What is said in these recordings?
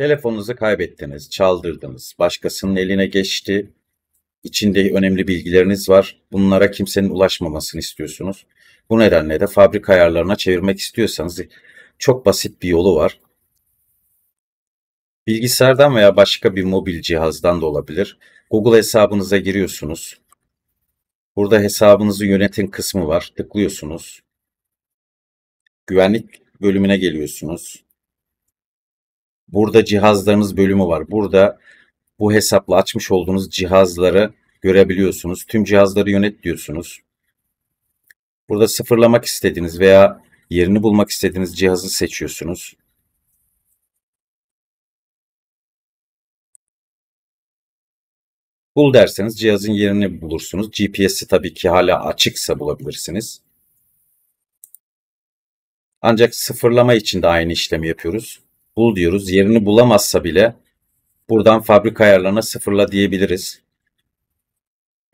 Telefonunuzu kaybettiniz, çaldırdınız, başkasının eline geçti, içinde önemli bilgileriniz var. Bunlara kimsenin ulaşmamasını istiyorsunuz. Bu nedenle de fabrika ayarlarına çevirmek istiyorsanız çok basit bir yolu var. Bilgisayardan veya başka bir mobil cihazdan da olabilir. Google hesabınıza giriyorsunuz. Burada hesabınızı yönetin kısmı var. Tıklıyorsunuz. Güvenlik bölümüne geliyorsunuz. Burada cihazlarınız bölümü var. Burada bu hesapla açmış olduğunuz cihazları görebiliyorsunuz. Tüm cihazları yönet diyorsunuz. Burada sıfırlamak istediğiniz veya yerini bulmak istediğiniz cihazı seçiyorsunuz. Bul derseniz cihazın yerini bulursunuz. GPS'i tabii ki hala açıksa bulabilirsiniz. Ancak sıfırlama için de aynı işlemi yapıyoruz. Bul diyoruz. Yerini bulamazsa bile buradan fabrika ayarlarına sıfırla diyebiliriz.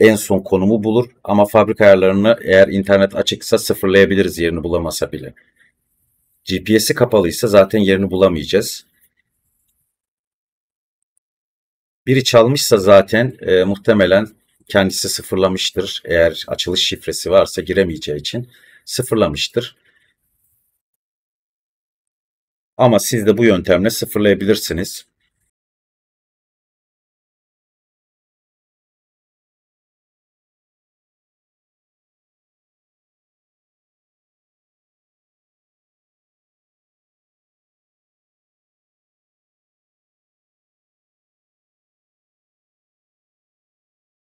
En son konumu bulur ama fabrika ayarlarını eğer internet açıksa sıfırlayabiliriz yerini bulamasa bile. GPS'i kapalıysa zaten yerini bulamayacağız. Biri çalmışsa zaten e, muhtemelen kendisi sıfırlamıştır. Eğer açılış şifresi varsa giremeyeceği için sıfırlamıştır. Ama siz de bu yöntemle sıfırlayabilirsiniz.